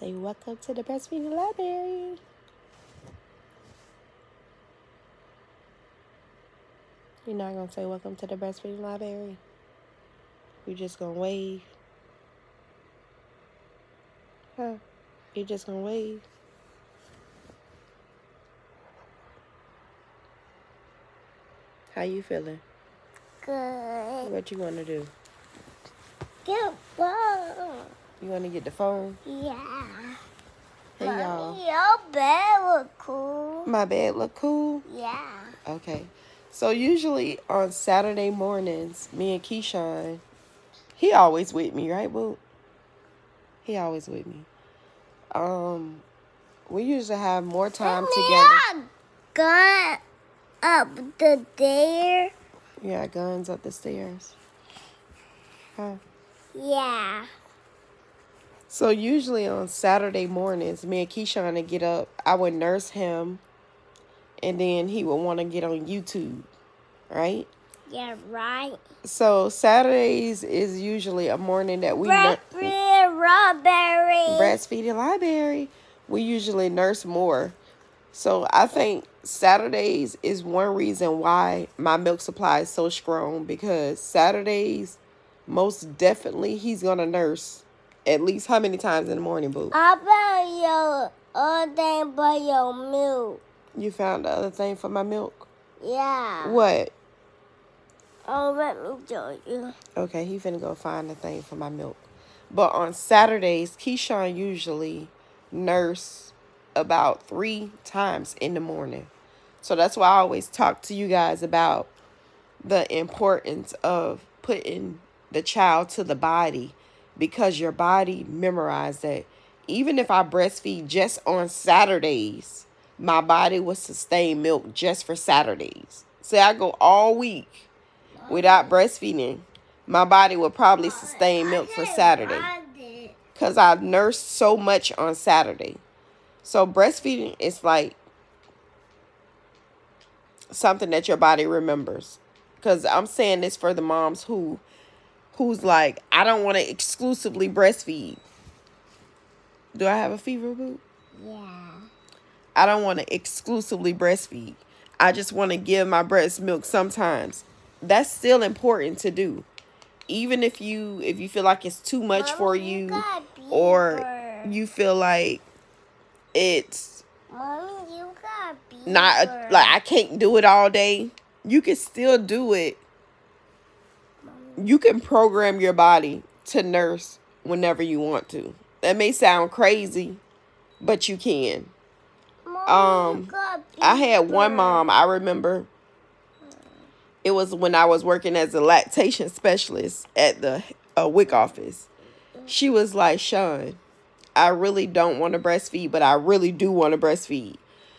Say welcome to the breastfeeding library. You're not gonna say welcome to the breastfeeding library. You're just gonna wave. Huh? You're just gonna wave. How you feeling? Good. What you wanna do? Get one. You wanna get the phone? Yeah. Hey y'all. Your bed look cool. My bed look cool. Yeah. Okay. So usually on Saturday mornings, me and Keyshawn, he always with me, right, boo? He always with me. Um, we usually have more time together. Gun up the there. Yeah, guns up the stairs. Huh? Yeah. So usually on Saturday mornings, me and Keyshawn would get up. I would nurse him, and then he would want to get on YouTube, right? Yeah, right. So Saturdays is usually a morning that we nur- Raspberry, breastfeeding library. We usually nurse more. So I think Saturdays is one reason why my milk supply is so strong because Saturdays, most definitely, he's gonna nurse at least how many times in the morning, boo? How about your other thing but your milk? You found the other thing for my milk? Yeah. What? Oh, let me show you. Okay, he finna go find the thing for my milk. But on Saturdays, Keyshawn usually nurse about three times in the morning. So that's why I always talk to you guys about the importance of putting the child to the body because your body memorized that even if I breastfeed just on Saturdays, my body will sustain milk just for Saturdays. Say I go all week without breastfeeding, my body will probably sustain milk for Saturday because I nursed so much on Saturday. So breastfeeding is like something that your body remembers. Because I'm saying this for the moms who who's like, I don't want to exclusively breastfeed. Do I have a fever boot? Yeah. I don't want to exclusively breastfeed. I just want to give my breast milk sometimes. That's still important to do. Even if you if you feel like it's too much for Mommy, you or you feel like it's Mommy, you got beaver. not like I can't do it all day, you can still do it. You can program your body to nurse whenever you want to. That may sound crazy, but you can. Um, I had one mom, I remember it was when I was working as a lactation specialist at the uh, WIC office. She was like, Shawn, I really don't want to breastfeed, but I really do want to breastfeed.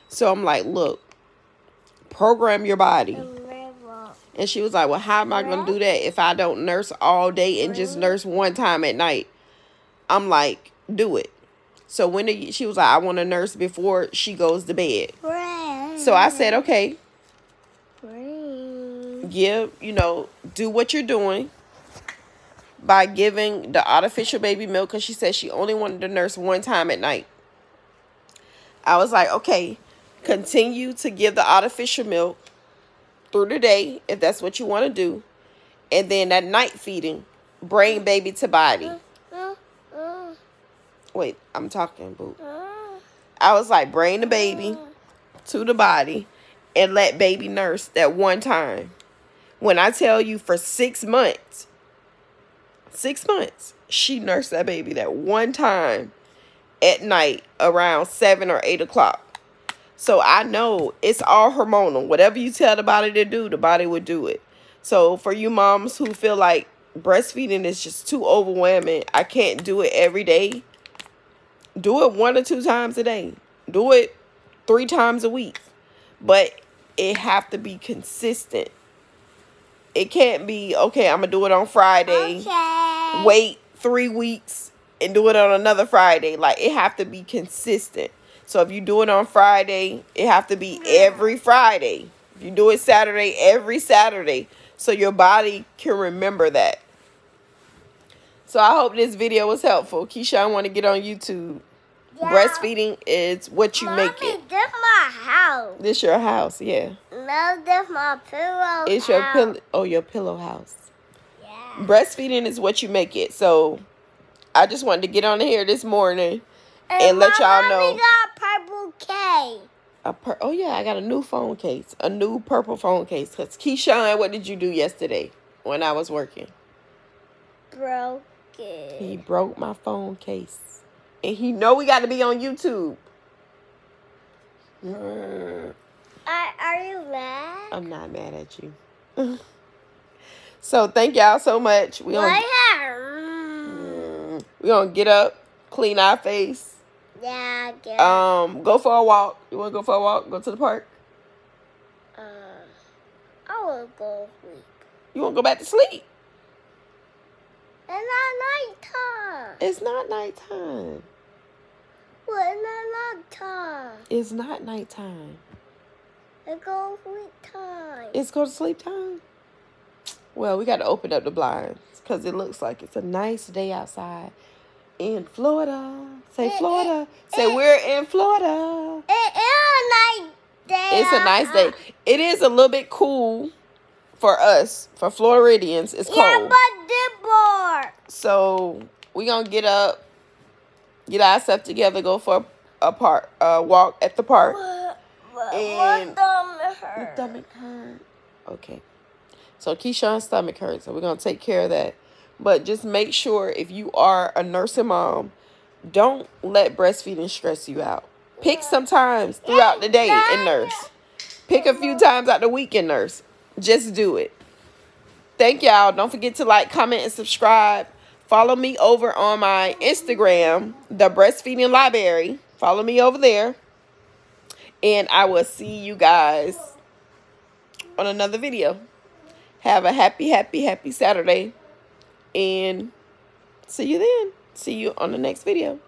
So I'm like, look, program your body. And she was like, well, how am I going to do that if I don't nurse all day and just nurse one time at night? I'm like, do it. So when the, she was like, I want to nurse before she goes to bed. So I said, okay, give, you know, do what you're doing by giving the artificial baby milk because she said she only wanted to nurse one time at night. I was like, okay, continue to give the artificial milk through the day if that's what you want to do. And then at night feeding, bring baby to body. Wait, I'm talking, boo. I was like, bring the baby to the body and let baby nurse that one time. When I tell you for six months, six months, she nursed that baby that one time at night around seven or eight o'clock. So I know it's all hormonal. Whatever you tell the body to do, the body would do it. So for you moms who feel like breastfeeding is just too overwhelming, I can't do it every day. Do it one or two times a day. Do it three times a week. But it have to be consistent. It can't be, okay, I'm going to do it on Friday. Okay. Wait three weeks and do it on another Friday. Like, it have to be consistent. So if you do it on Friday, it have to be every Friday. If you do it Saturday, every Saturday. So your body can remember that. So I hope this video was helpful. Keyshawn want to get on YouTube. Yeah. Breastfeeding is what you make it. This my house. This your house, yeah. No, this my pillow. It's your pillow. Oh, your pillow house. Yeah. Breastfeeding is what you make it. So, I just wanted to get on here this morning and let y'all mommy know- got purple K. A per- oh yeah, I got a new phone case, a new purple phone case. Cause Keyshawn, what did you do yesterday when I was working? Broke He broke my phone case, and he know we got to be on YouTube. Mm, Are, are you mad? I'm not mad at you. so thank y'all so much. We gonna My hair. Mm, we gonna get up, clean our face, Yeah, get um, go for a walk. You wanna go for a walk? Go to the park. uh, I will go sleep. You wanna go back to sleep? It's not nighttime. It's not nighttime. Well, it's not nighttime. It's not nighttime. It's go sleep time. It's go to sleep time. Well, we got to open up the blinds because it looks like it's a nice day outside in Florida. Say Eh, eh, Florida. Say eh. we're in Florida. It is a nice day. It's a nice day. It is a little bit cool for us, for Floridians. It's cold. Yeah, but the board. So we gonna get up, get ourselves together, go for a park, uh, walk at the park. What, what, And- stomach hurt? stomach hurt. Okay. So Keyshawn's stomach hurts, so we're gonna take care of that. But just make sure if you are a nursing mom, don't let breastfeeding stress you out. Pick some times throughout the day and nurse. Pick a few times out the week and nurse. Just do it. Thank y'all. Don't forget to like, comment, and subscribe. Follow me over on my Instagram, the Breastfeeding Library. Follow me over there. And I will see you guys on another video. Have a happy, happy, happy Saturday. And see you then. See you on the next video.